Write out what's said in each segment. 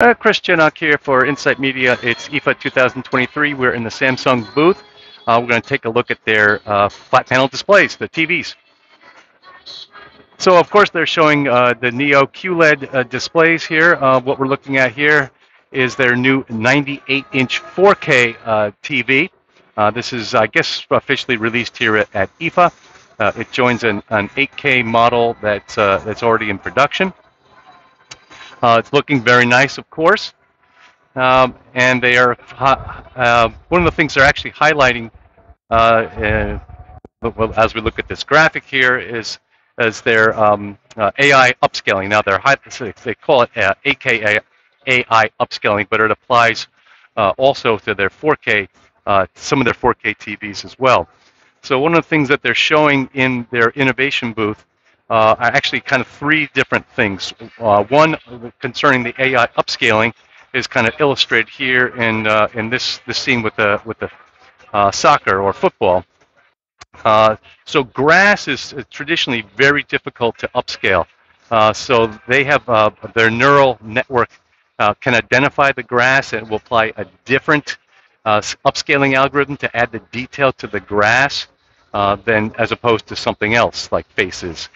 Uh, Chris Chinnock here for Insight Media. It's IFA 2023. We're in the Samsung booth. Uh, we're going to take a look at their uh, flat panel displays, the TVs. So, of course, they're showing uh, the Neo QLED uh, displays here. Uh, what we're looking at here is their new 98-inch 4K TV. this is, I guess, officially released here at, at IFA. it joins an, an 8K model that's, that's already in production. Uh, it's looking very nice, of course. Um, and they are, uh, one of the things they're actually highlighting uh, as we look at this graphic here is, is their um, uh, AI upscaling. Now, they're high, they call it uh, 8K AI upscaling, but it applies uh, also to their 4K, some of their 4K TVs as well. So one of the things that they're showing in their innovation booth uh, actually kind of three different things. Uh, one concerning the AI upscaling is kind of illustrated here in uh, in this this scene with the with the uh, soccer or football. Uh, so grass is traditionally very difficult to upscale. Uh, so they have their neural network can identify the grass and will apply a different upscaling algorithm to add the detail to the grass than as opposed to something else like faces.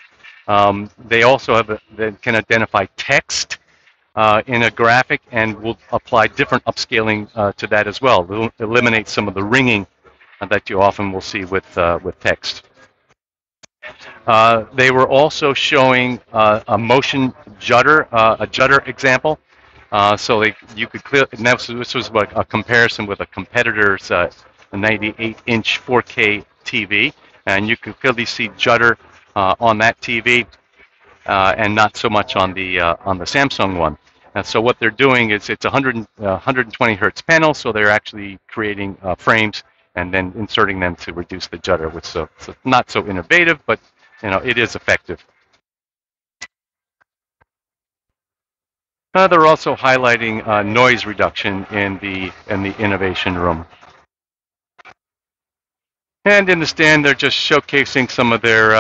Um, they also have a, they can identify text uh, in a graphic and will apply different upscaling uh, to that as well. They'll eliminate some of the ringing that you often will see with uh, with text. Uh, they were also showing uh, a motion judder, uh, a judder example. so they, you could clear. This was like a comparison with a competitor's 98-inch 4K TV, and you could clearly see judder uh, on that TV uh, and not so much on the uh, on the Samsung one. And so what they're doing is it's a 100, 120 hertz panel, so they're actually creating frames and then inserting them to reduce the judder, which so, so not so innovative, but you know it is effective. Uh, they're also highlighting uh, noise reduction in the in the innovation room. And in the stand, they're just showcasing some of their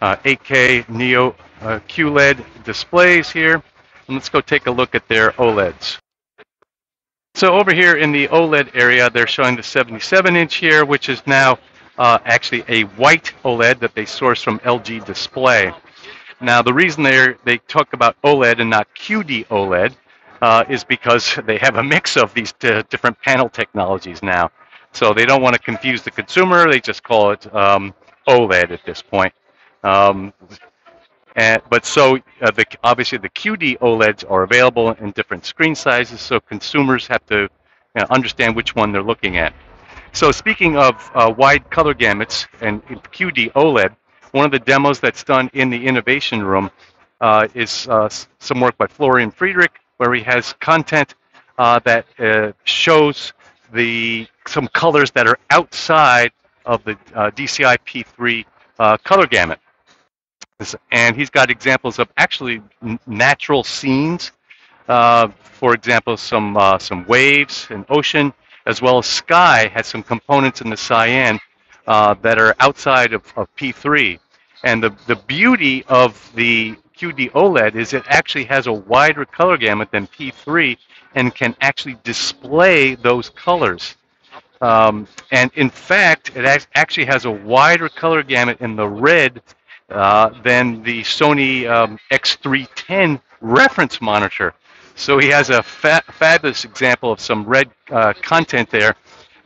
uh, uh, 8K Neo uh, QLED displays here. And let's go take a look at their OLEDs. So over here in the OLED area, they're showing the 77 inch here, which is now uh, actually a white OLED that they source from LG Display. Now, the reason they they talk about OLED and not QD OLED uh, is because they have a mix of these different panel technologies now. So they don't want to confuse the consumer. They just call it um, OLED at this point. Um, and, but so uh, the, obviously the QD OLEDs are available in different screen sizes, so consumers have to you know, understand which one they're looking at. So speaking of uh, wide color gamuts and QD OLED, one of the demos that's done in the innovation room uh, is uh, some work by Florian Friedrich, where he has content uh, that uh, shows the some colors that are outside of the DCI P3 color gamut. And he's got examples of actually natural scenes. Uh, for example, some uh, some waves and ocean, as well as sky has some components in the cyan uh, that are outside of, of P3. And the, the beauty of the QD OLED is it actually has a wider color gamut than P3 and can actually display those colors. Um, and in fact, it actually has a wider color gamut in the red uh, than the Sony um, X310 reference monitor. So he has a fa fabulous example of some red uh, content there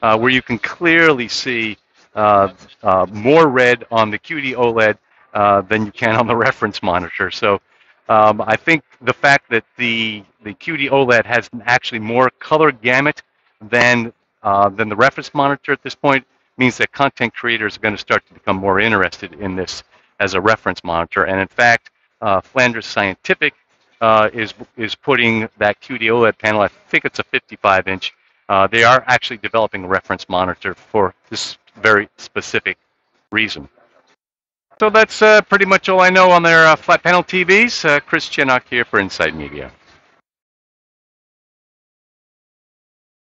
uh, where you can clearly see uh, uh, more red on the QD OLED than you can on the reference monitor. So um, I think the fact that the, the QD OLED has actually more color gamut than, than the reference monitor at this point means that content creators are going to start to become more interested in this as a reference monitor. And in fact, uh, Flanders Scientific uh, is is putting that QD OLED panel. I think it's a 55 inch. Uh, they are actually developing a reference monitor for this very specific reason. So that's uh, pretty much all I know on their uh, flat panel TVs. Uh, Chris Chinnock here for Insight Media.